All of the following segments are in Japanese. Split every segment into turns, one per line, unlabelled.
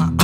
uh, uh.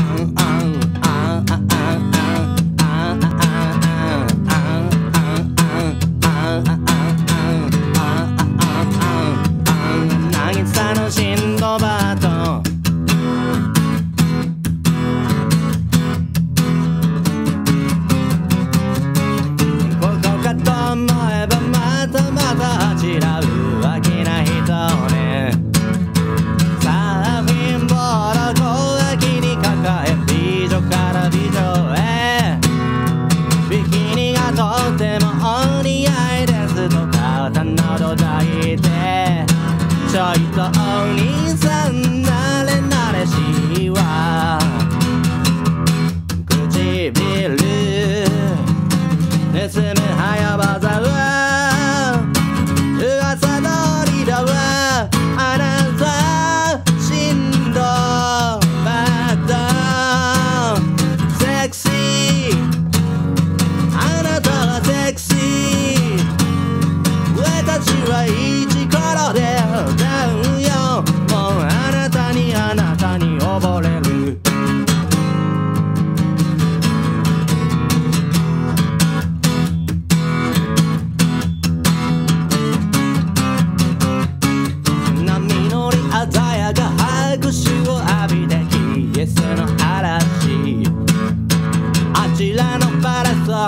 baby, look. An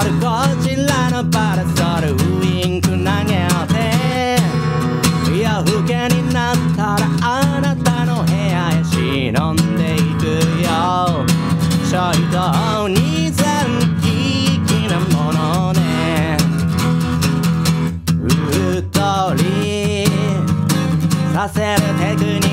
こちらのパラソルウインク投げて夜更けになったらあなたの部屋へ忍んでいくよ。ちょいと2000ひなものね。うっとり。させるテクニック。